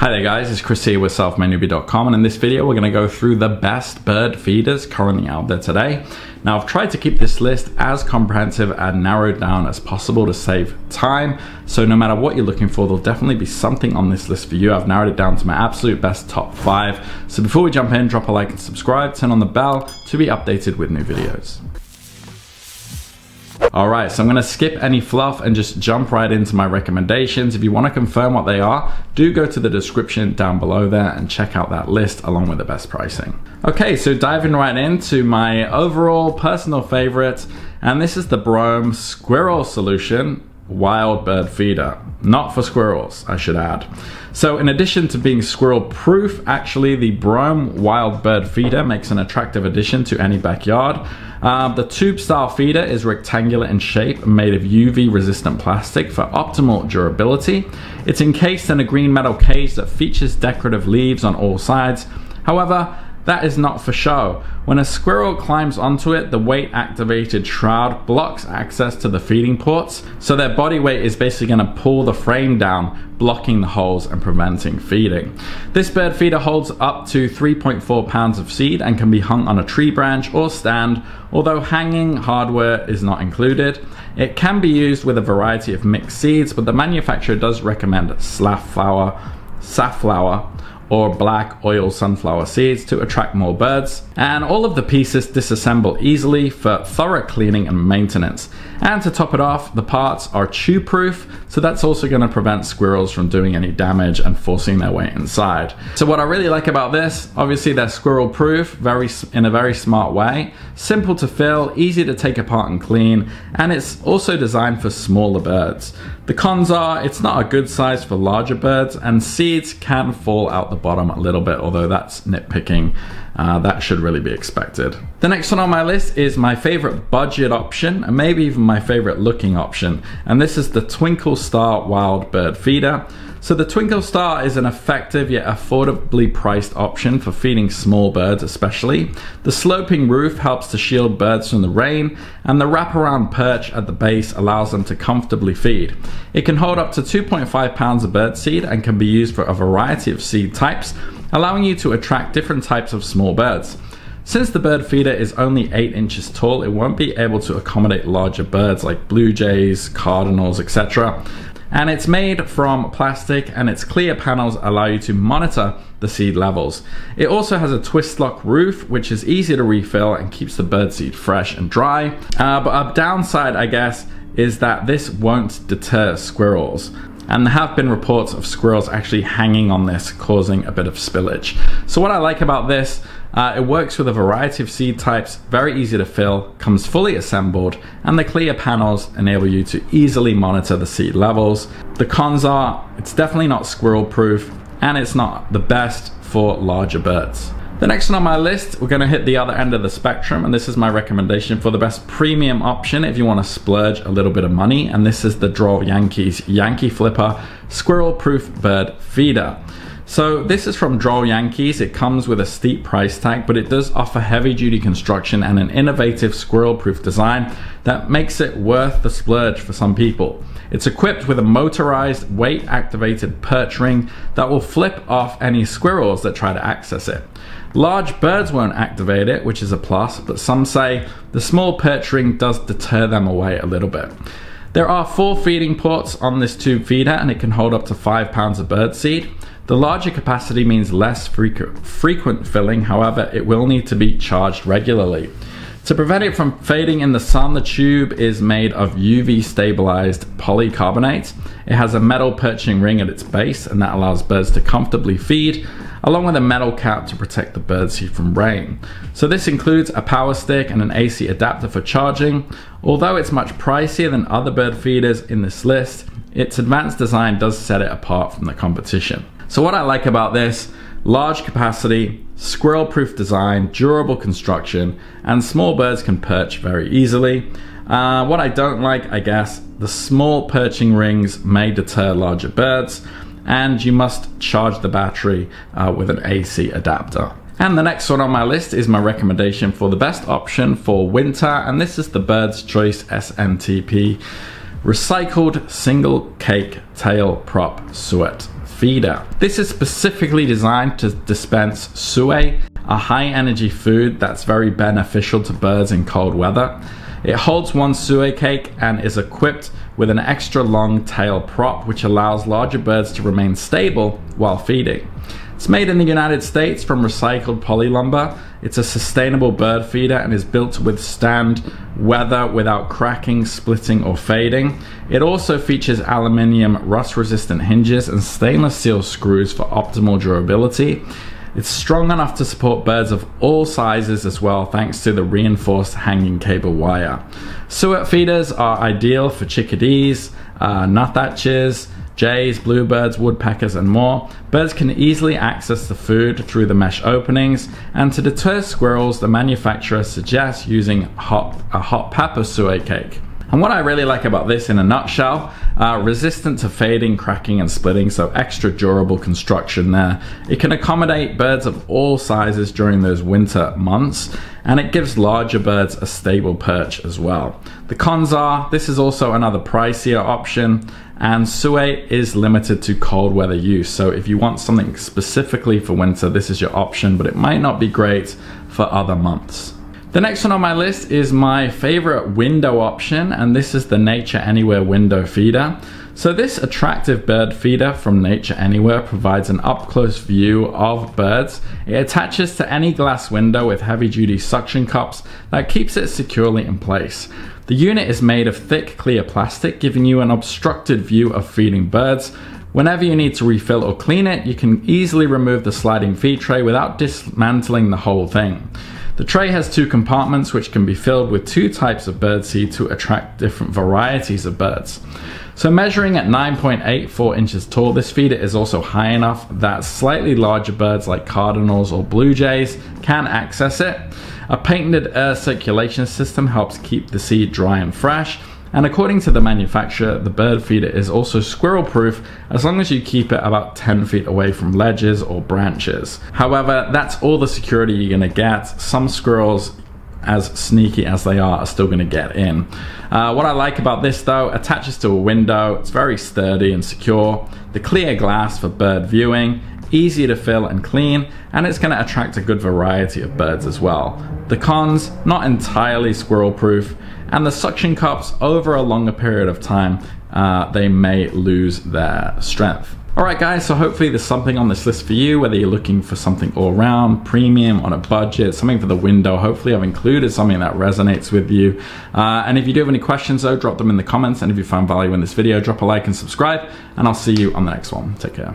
Hi there guys, it's Chris here with selfmadenewbie.com and in this video we're going to go through the best bird feeders currently out there today. Now I've tried to keep this list as comprehensive and narrowed down as possible to save time, so no matter what you're looking for, there'll definitely be something on this list for you. I've narrowed it down to my absolute best top five. So before we jump in, drop a like and subscribe, turn on the bell to be updated with new videos. All right, so I'm gonna skip any fluff and just jump right into my recommendations. If you wanna confirm what they are, do go to the description down below there and check out that list along with the best pricing. Okay, so diving right into my overall personal favorite, and this is the Brome Squirrel Solution wild bird feeder. Not for squirrels, I should add. So in addition to being squirrel proof, actually the Brome wild bird feeder makes an attractive addition to any backyard. Uh, the tube style feeder is rectangular in shape made of UV resistant plastic for optimal durability. It's encased in a green metal cage that features decorative leaves on all sides. However, that is not for show. When a squirrel climbs onto it, the weight activated shroud blocks access to the feeding ports, so their body weight is basically going to pull the frame down, blocking the holes and preventing feeding. This bird feeder holds up to 3.4 pounds of seed and can be hung on a tree branch or stand, although hanging hardware is not included. It can be used with a variety of mixed seeds, but the manufacturer does recommend safflower, safflower or black oil sunflower seeds to attract more birds. And all of the pieces disassemble easily for thorough cleaning and maintenance. And to top it off, the parts are chew proof, so that's also going to prevent squirrels from doing any damage and forcing their way inside. So what I really like about this, obviously they're squirrel proof very in a very smart way, simple to fill, easy to take apart and clean, and it's also designed for smaller birds. The cons are it's not a good size for larger birds and seeds can fall out the bottom a little bit, although that's nitpicking. Uh, that should really be expected. The next one on my list is my favorite budget option, and maybe even my favorite looking option, and this is the Twinkle Star Wild Bird Feeder. So the Twinkle Star is an effective yet affordably priced option for feeding small birds especially. The sloping roof helps to shield birds from the rain and the wraparound perch at the base allows them to comfortably feed. It can hold up to 2.5 pounds of bird seed and can be used for a variety of seed types allowing you to attract different types of small birds. Since the bird feeder is only 8 inches tall, it won't be able to accommodate larger birds like blue jays, cardinals, etc. And it's made from plastic and its clear panels allow you to monitor the seed levels. It also has a twist lock roof, which is easy to refill and keeps the bird seed fresh and dry. Uh, but a downside, I guess, is that this won't deter squirrels and there have been reports of squirrels actually hanging on this causing a bit of spillage. So what I like about this, uh, it works with a variety of seed types, very easy to fill, comes fully assembled, and the clear panels enable you to easily monitor the seed levels. The cons are, it's definitely not squirrel proof, and it's not the best for larger birds. The next one on my list, we're gonna hit the other end of the spectrum, and this is my recommendation for the best premium option if you wanna splurge a little bit of money, and this is the Droll Yankees Yankee Flipper Squirrel Proof Bird Feeder. So this is from Droll Yankees. It comes with a steep price tag, but it does offer heavy duty construction and an innovative squirrel proof design that makes it worth the splurge for some people. It's equipped with a motorized weight activated perch ring that will flip off any squirrels that try to access it. Large birds won't activate it, which is a plus, but some say the small perch ring does deter them away a little bit. There are four feeding ports on this tube feeder and it can hold up to five pounds of bird seed. The larger capacity means less frequent filling, however, it will need to be charged regularly. To prevent it from fading in the sun, the tube is made of UV stabilized polycarbonate. It has a metal perching ring at its base and that allows birds to comfortably feed along with a metal cap to protect the birdseed from rain. So this includes a power stick and an AC adapter for charging. Although it's much pricier than other bird feeders in this list, its advanced design does set it apart from the competition. So what I like about this, large capacity, squirrel proof design, durable construction, and small birds can perch very easily. Uh, what I don't like, I guess, the small perching rings may deter larger birds, and you must charge the battery uh, with an AC adapter. And the next one on my list is my recommendation for the best option for winter, and this is the Bird's Choice SMTP Recycled Single Cake Tail Prop Suet feeder. This is specifically designed to dispense suet, a high energy food that's very beneficial to birds in cold weather. It holds one suet cake and is equipped with an extra long tail prop which allows larger birds to remain stable while feeding. It's made in the United States from recycled poly lumber. It's a sustainable bird feeder and is built to withstand weather without cracking, splitting, or fading. It also features aluminium rust resistant hinges and stainless steel screws for optimal durability. It's strong enough to support birds of all sizes as well thanks to the reinforced hanging cable wire. Suet feeders are ideal for chickadees, uh, nuthatches, jays, bluebirds, woodpeckers, and more. Birds can easily access the food through the mesh openings, and to deter squirrels, the manufacturer suggests using hot, a hot pepper suet cake. And what I really like about this in a nutshell, uh, resistant to fading, cracking and splitting, so extra durable construction there. It can accommodate birds of all sizes during those winter months and it gives larger birds a stable perch as well. The cons are, this is also another pricier option and suet is limited to cold weather use. So if you want something specifically for winter, this is your option, but it might not be great for other months. The next one on my list is my favorite window option, and this is the Nature Anywhere window feeder. So this attractive bird feeder from Nature Anywhere provides an up-close view of birds. It attaches to any glass window with heavy-duty suction cups that keeps it securely in place. The unit is made of thick clear plastic, giving you an obstructed view of feeding birds. Whenever you need to refill or clean it, you can easily remove the sliding feed tray without dismantling the whole thing. The tray has two compartments which can be filled with two types of birdseed to attract different varieties of birds. So measuring at 9.84 inches tall, this feeder is also high enough that slightly larger birds like cardinals or blue jays can access it. A patented air circulation system helps keep the seed dry and fresh, and according to the manufacturer, the bird feeder is also squirrel proof as long as you keep it about 10 feet away from ledges or branches. However, that's all the security you're gonna get. Some squirrels as sneaky as they are, are still going to get in. Uh, what I like about this though, attaches to a window, it's very sturdy and secure, the clear glass for bird viewing, easy to fill and clean, and it's going to attract a good variety of birds as well. The cons, not entirely squirrel proof, and the suction cups over a longer period of time, uh, they may lose their strength. Alright guys, so hopefully there's something on this list for you, whether you're looking for something all round, premium, on a budget, something for the window. Hopefully I've included something that resonates with you. Uh, and if you do have any questions though, drop them in the comments. And if you found value in this video, drop a like and subscribe. And I'll see you on the next one. Take care.